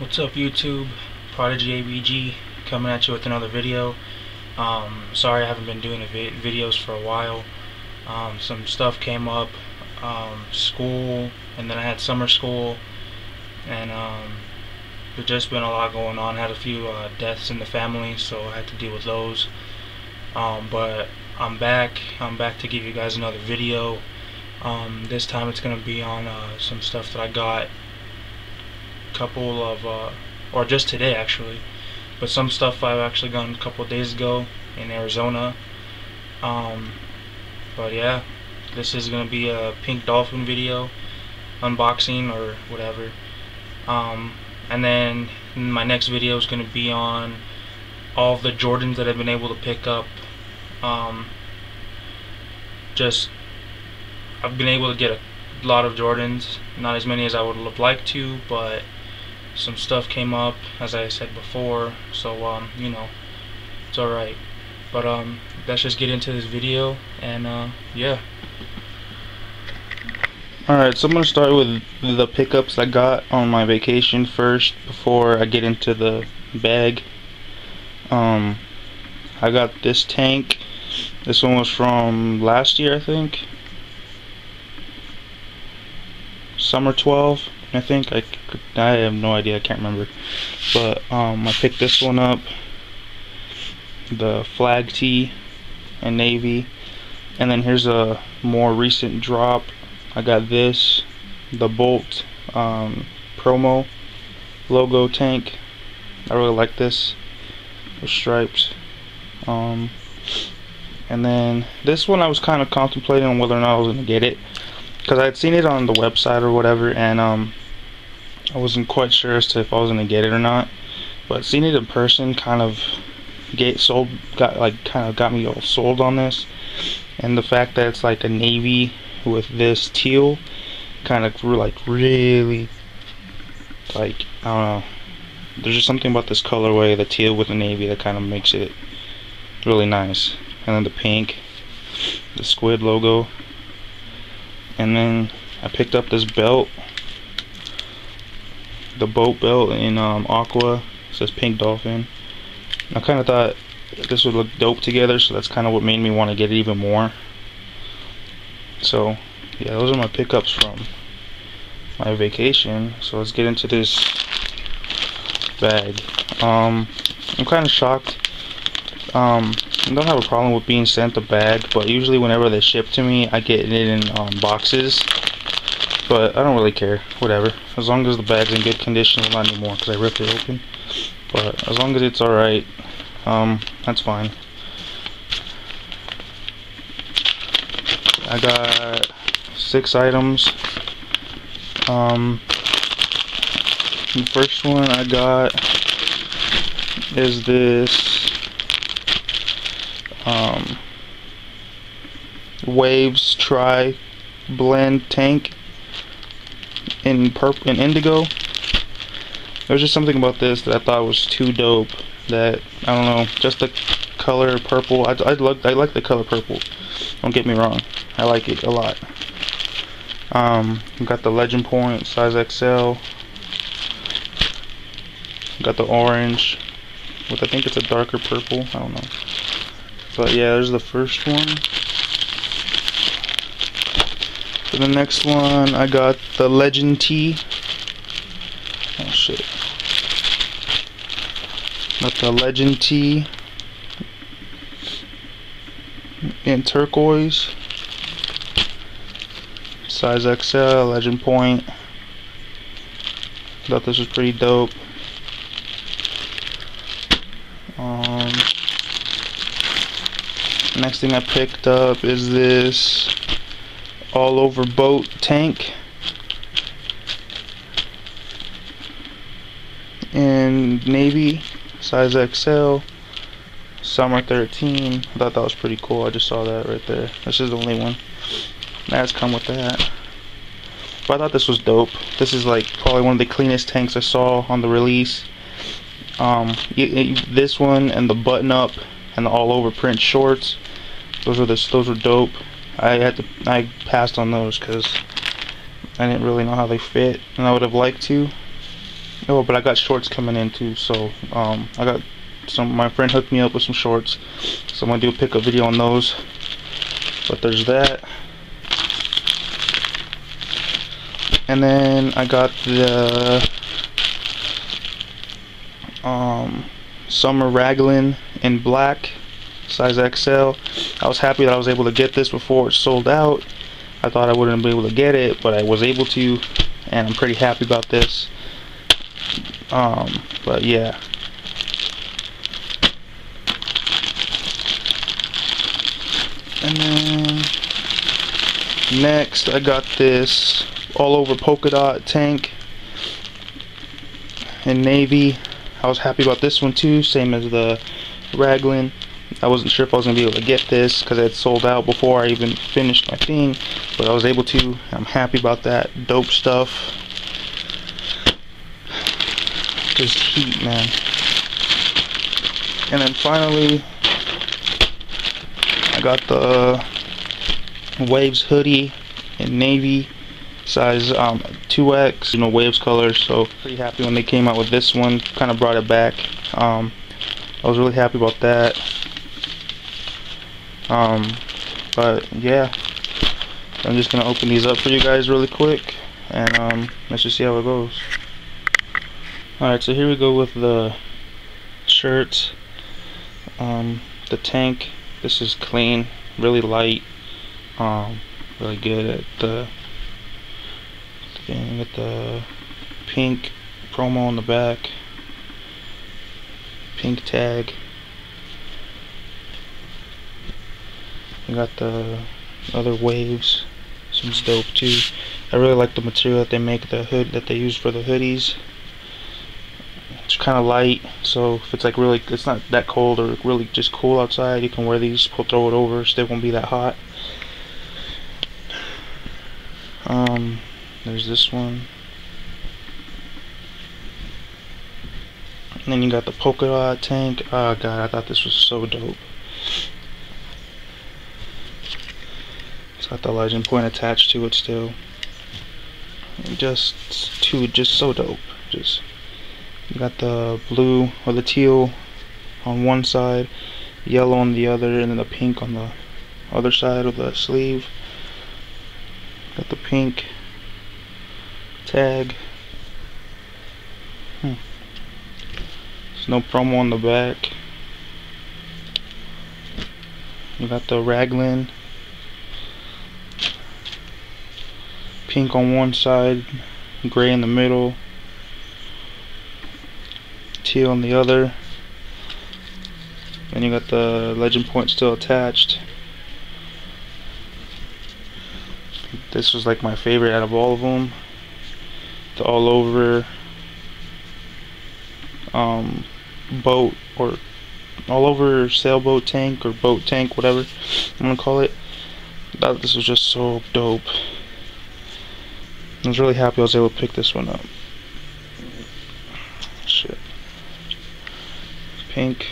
What's up YouTube? Prodigy ABG coming at you with another video. Um, sorry I haven't been doing vi videos for a while. Um, some stuff came up, um, school, and then I had summer school, and um, there's just been a lot going on. Had a few uh, deaths in the family, so I had to deal with those. Um, but I'm back. I'm back to give you guys another video. Um, this time it's gonna be on uh, some stuff that I got couple of, uh, or just today actually, but some stuff I've actually gotten a couple days ago in Arizona. Um, but yeah, this is gonna be a pink dolphin video, unboxing or whatever. Um, and then my next video is gonna be on all the Jordans that I've been able to pick up. Um, just I've been able to get a lot of Jordans, not as many as I would have liked to, but some stuff came up as I said before so um you know it's alright but um let's just get into this video and uh yeah Alright, so I'm going to start with the pickups I got on my vacation first before I get into the bag. Um, I got this tank. This one was from last year, I think. Summer 12. I think I I have no idea I can't remember. But um, I picked this one up. The flag tee and navy. And then here's a more recent drop. I got this the bolt um, promo logo tank. I really like this. With stripes um, and then this one I was kind of contemplating on whether or not I was gonna get it. Because I had seen it on the website or whatever and um, I wasn't quite sure as to if I was gonna get it or not, but seeing it in person kind of get sold, got like kind of got me all sold on this, and the fact that it's like a navy with this teal, kind of like really, like I don't know. There's just something about this colorway, the teal with the navy, that kind of makes it really nice. And then the pink, the squid logo, and then I picked up this belt the boat belt in um, aqua. It says pink dolphin. I kind of thought this would look dope together so that's kind of what made me want to get it even more. So yeah those are my pickups from my vacation. So let's get into this bag. Um, I'm kind of shocked. Um, I don't have a problem with being sent a bag but usually whenever they ship to me I get it in um, boxes but I don't really care. Whatever. As long as the bag's in good condition. Not anymore because I ripped it open. But as long as it's alright, um, that's fine. I got six items. Um, the first one I got is this um, Waves Tri Blend Tank in purple in indigo. There's just something about this that I thought was too dope. That I don't know, just the color purple. I I like I like the color purple. Don't get me wrong, I like it a lot. Um, got the legend point size XL. Got the orange, with I think it's a darker purple. I don't know. But yeah, there's the first one. The next one, I got the Legend T. Oh shit. Got the Legend T in turquoise. Size XL, Legend Point. Thought this was pretty dope. Um, next thing I picked up is this all over boat tank. And navy size XL summer 13 I thought that was pretty cool. I just saw that right there. This is the only one that's come with that. But I thought this was dope. This is like probably one of the cleanest tanks I saw on the release. Um, this one and the button up and the all over print shorts those are the those were dope I had to I passed on those because I didn't really know how they fit and I would have liked to Oh, but I got shorts coming in too, so um, I got some. My friend hooked me up with some shorts, so I'm gonna do a pickup video on those. But there's that, and then I got the um, summer raglan in black, size XL. I was happy that I was able to get this before it sold out. I thought I wouldn't be able to get it, but I was able to, and I'm pretty happy about this. Um, but yeah. And then next I got this all over polka dot tank in navy. I was happy about this one too, same as the raglan. I wasn't sure if I was going to be able to get this because it sold out before I even finished my thing, but I was able to. I'm happy about that. Dope stuff. Just heat, man. And then finally, I got the Waves hoodie in navy size um, 2X, you know, Waves color. So pretty happy when they came out with this one. Kind of brought it back. Um, I was really happy about that. Um, but yeah, I'm just gonna open these up for you guys really quick, and um, let's just see how it goes. Alright, so here we go with the shirts. Um, the tank. This is clean, really light. Um, really good at the thing with the pink promo on the back. Pink tag. We got the other waves. Seems dope too. I really like the material that they make the hood that they use for the hoodies. It's kind of light, so if it's like really, it's not that cold or really just cool outside, you can wear these, throw it over, so still won't be that hot. Um, there's this one. And then you got the polka dot tank. Oh god, I thought this was so dope. Got the legend point attached to it still. Just two, just so dope. Just you got the blue or the teal on one side, yellow on the other, and then the pink on the other side of the sleeve. Got the pink tag. Hmm. There's no promo on the back. You got the raglan. Pink on one side, gray in the middle, teal on the other. And you got the legend point still attached. This was like my favorite out of all of them. The all over um, boat or all over sailboat tank or boat tank, whatever I'm gonna call it. That this was just so dope. I was really happy I was able to pick this one up. Shit. Pink.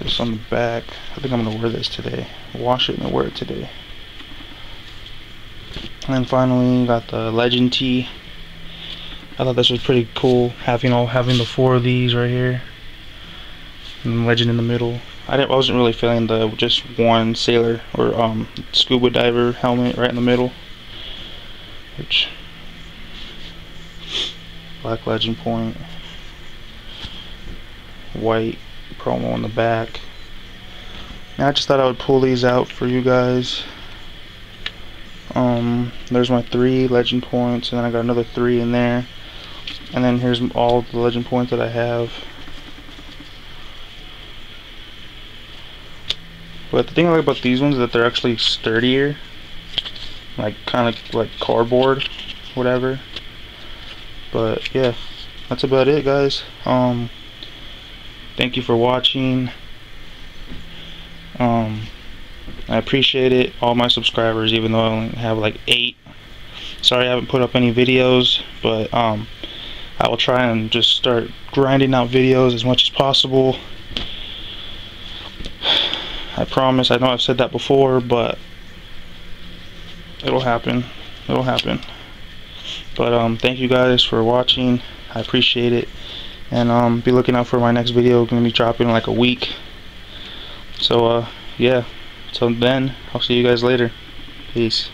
This on the back. I think I'm gonna wear this today. Wash it and wear it today. And then finally got the legend tee. I thought this was pretty cool having all having the four of these right here. And legend in the middle. I didn't I wasn't really feeling the just one sailor or um scuba diver helmet right in the middle. Which black legend point. White promo on the back. And I just thought I would pull these out for you guys. Um, there's my three legend points, and then I got another three in there. And then here's all the legend points that I have. But the thing I like about these ones is that they're actually sturdier. Like, kind of like cardboard, whatever. But, yeah. That's about it, guys. Um, thank you for watching. Um, I appreciate it. All my subscribers, even though I only have like eight. Sorry I haven't put up any videos, but, um, I will try and just start grinding out videos as much as possible. I promise, I know I've said that before, but it'll happen. It'll happen. But um, thank you guys for watching. I appreciate it. And um, be looking out for my next video. Gonna be dropping in like a week. So uh, yeah. Till then, I'll see you guys later. Peace.